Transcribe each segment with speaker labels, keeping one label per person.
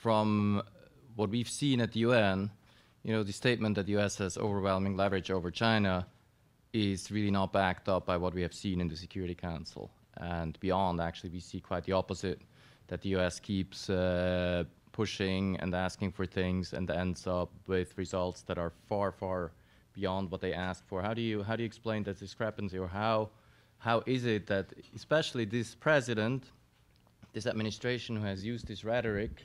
Speaker 1: from what we've seen at the UN, you know, the statement that the US has overwhelming leverage over China is really not backed up by what we have seen in the Security Council. And beyond, actually, we see quite the opposite, that the US keeps uh, pushing and asking for things and ends up with results that are far, far beyond what they ask for. How do you, how do you explain that discrepancy, or how, how is it that, especially this president, this administration who has used this rhetoric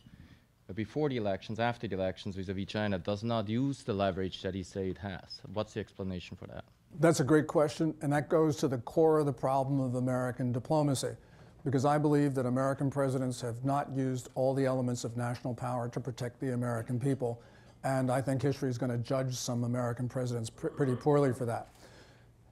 Speaker 1: before the elections, after the elections vis-a-vis China, does not use the leverage that he say it has? What's the explanation for that?
Speaker 2: That's a great question, and that goes to the core of the problem of American diplomacy, because I believe that American presidents have not used all the elements of national power to protect the American people, and I think history is going to judge some American presidents pr pretty poorly for that.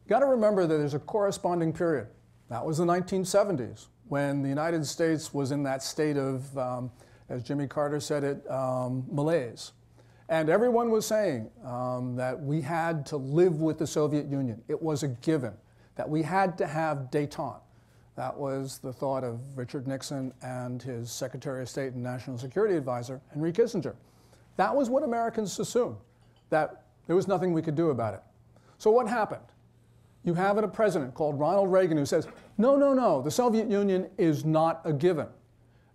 Speaker 2: You got to remember that there's a corresponding period. That was the 1970s, when the United States was in that state of um, as Jimmy Carter said it, um, malaise. And everyone was saying um, that we had to live with the Soviet Union. It was a given, that we had to have detente. That was the thought of Richard Nixon and his Secretary of State and National Security Advisor, Henry Kissinger. That was what Americans assumed, that there was nothing we could do about it. So what happened? You have a president called Ronald Reagan who says, no, no, no, the Soviet Union is not a given.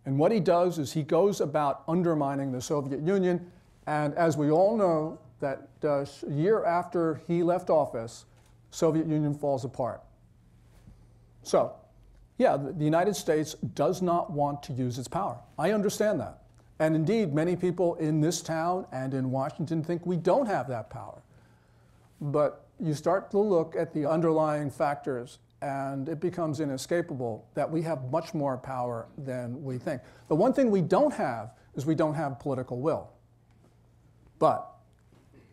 Speaker 2: And what he does is he goes about undermining the Soviet Union. And as we all know, that uh, year after he left office, Soviet Union falls apart. So, yeah, the United States does not want to use its power. I understand that. And indeed, many people in this town and in Washington think we don't have that power. But you start to look at the underlying factors and it becomes inescapable that we have much more power than we think. The one thing we don't have is we don't have political will. But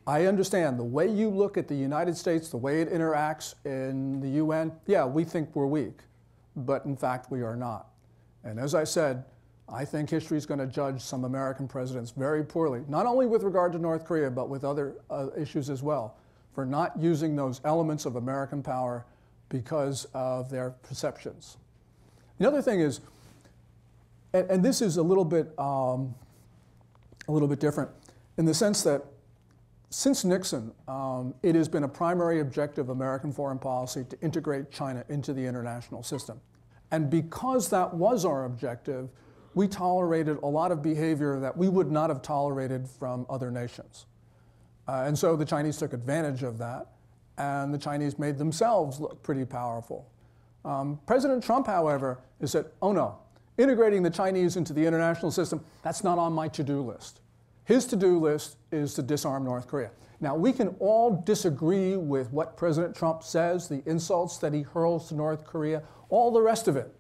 Speaker 2: I understand the way you look at the United States, the way it interacts in the UN, yeah, we think we're weak, but in fact we are not. And as I said, I think history is going to judge some American presidents very poorly, not only with regard to North Korea, but with other uh, issues as well, for not using those elements of American power because of their perceptions. The other thing is, and, and this is a little bit um, a little bit different in the sense that since Nixon, um, it has been a primary objective of American foreign policy to integrate China into the international system. And because that was our objective, we tolerated a lot of behavior that we would not have tolerated from other nations. Uh, and so the Chinese took advantage of that and the Chinese made themselves look pretty powerful. Um, President Trump, however, has said, oh no, integrating the Chinese into the international system, that's not on my to-do list. His to-do list is to disarm North Korea. Now, we can all disagree with what President Trump says, the insults that he hurls to North Korea, all the rest of it.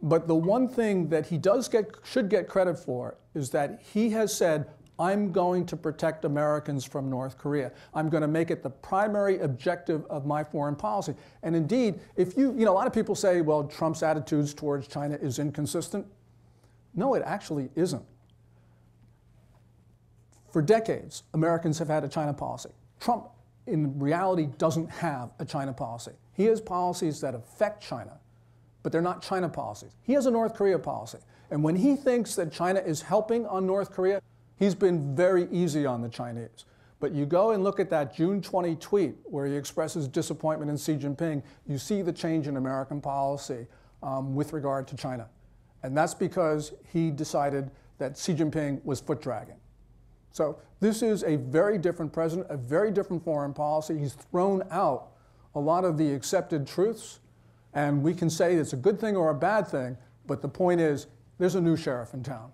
Speaker 2: But the one thing that he does get, should get credit for is that he has said, I'm going to protect Americans from North Korea. I'm going to make it the primary objective of my foreign policy. And indeed, if you, you know, a lot of people say, well, Trump's attitudes towards China is inconsistent. No, it actually isn't. For decades, Americans have had a China policy. Trump, in reality, doesn't have a China policy. He has policies that affect China, but they're not China policies. He has a North Korea policy. And when he thinks that China is helping on North Korea, He's been very easy on the Chinese. But you go and look at that June 20 tweet where he expresses disappointment in Xi Jinping, you see the change in American policy um, with regard to China. And that's because he decided that Xi Jinping was foot dragging. So this is a very different president, a very different foreign policy. He's thrown out a lot of the accepted truths, and we can say it's a good thing or a bad thing, but the point is there's a new sheriff in town.